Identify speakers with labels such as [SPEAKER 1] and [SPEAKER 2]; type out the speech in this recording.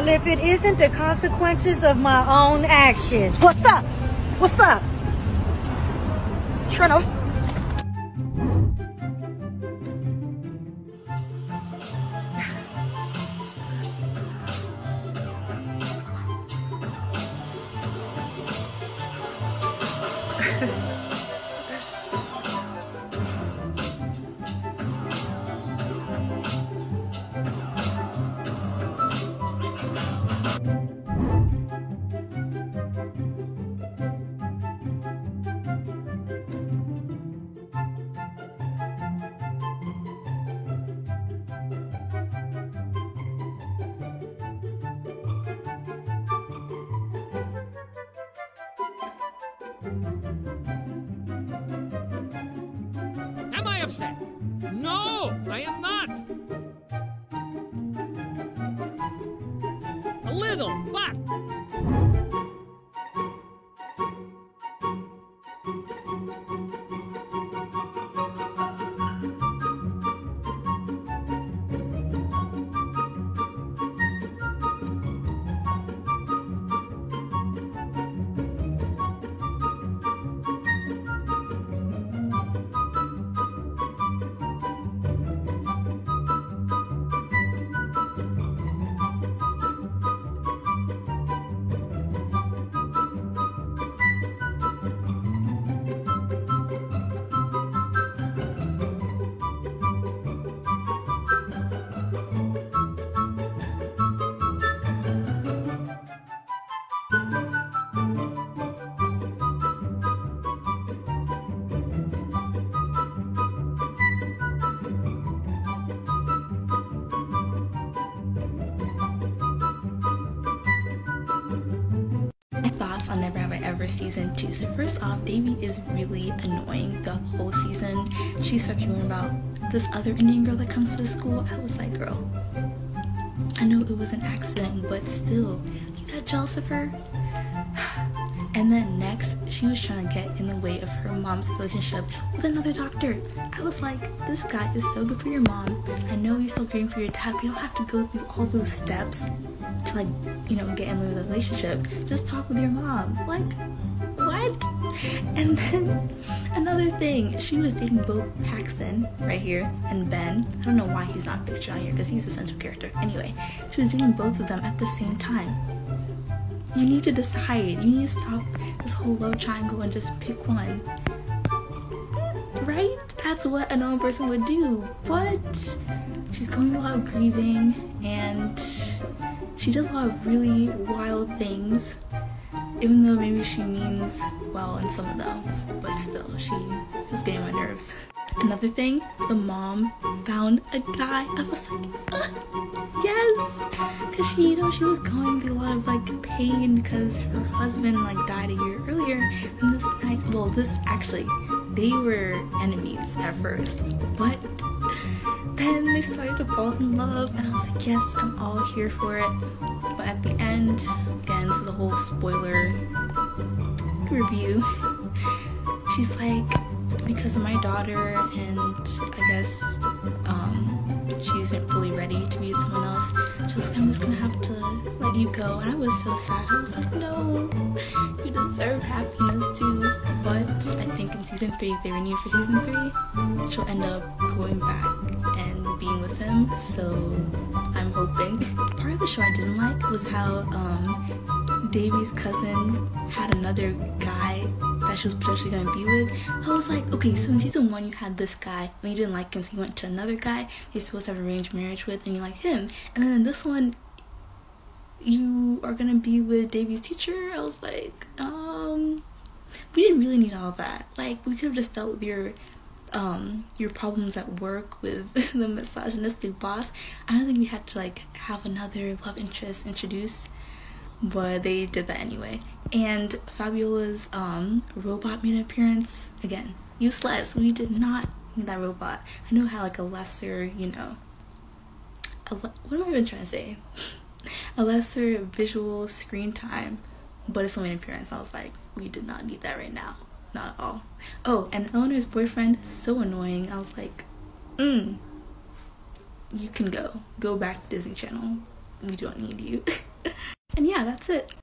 [SPEAKER 1] Well, if it isn't the consequences of my own actions. What's up? What's up?
[SPEAKER 2] Am upset? No, I am not. A little,
[SPEAKER 3] on Never Have I Ever season two. So first off, Devi is really annoying the whole season. She starts hearing about this other Indian girl that comes to the school. I was like, girl, I know it was an accident, but still, you got jealous of her? And then next, she was trying to get in the way of her mom's relationship with another doctor. I was like, this guy is so good for your mom. I know you're so great for your dad, but you don't have to go through all those steps to like, you know, get in the relationship. Just talk with your mom. Like, what? And then another thing, she was dating both Paxton right here and Ben. I don't know why he's not pictured on here because he's a central character. Anyway, she was dating both of them at the same time. You need to decide. You need to stop this whole love triangle and just pick one. Right? That's what a normal person would do. But she's going a lot of grieving and she does a lot of really wild things. Even though maybe she means well in some of them, but still, she was getting my nerves. Another thing, the mom found a guy. I was like, uh, yes, because she, you know, she was going through a lot of like pain because her husband like died a year earlier, and this night, well, this actually, they were enemies at first, but then they started to fall in love, and I was like, yes, I'm all here for it. But at the end, again, this is a whole spoiler review. She's like, because of my daughter, and I guess um, she isn't fully ready to be with someone else. She's like, I'm just gonna have to let you go. And I was so sad. I was like, no, you deserve happiness too. But I think in season three, they renew for season three, she'll end up going back and being with him. So I'm hoping. Part of the show I didn't like was how um, Devi's cousin had another guy that she was potentially gonna be with. I was like, okay, so in season one you had this guy, and you didn't like him, so you went to another guy you're supposed to have arranged marriage with, and you like him. And then in this one, you are gonna be with Devi's teacher. I was like, um, we didn't really need all that. Like, we could have just dealt with your um your problems at work with the misogynistic boss. I don't think we had to like have another love interest introduced but they did that anyway. And Fabiola's um, robot made an appearance again. Useless. We did not need that robot. I know how like a lesser, you know, a le- what am I even trying to say? a lesser visual screen time, but it's only an appearance. I was like, we did not need that right now. Not at all. Oh, and Eleanor's boyfriend, so annoying. I was like, mm, you can go. Go back to Disney Channel. We don't need you. And yeah, that's it.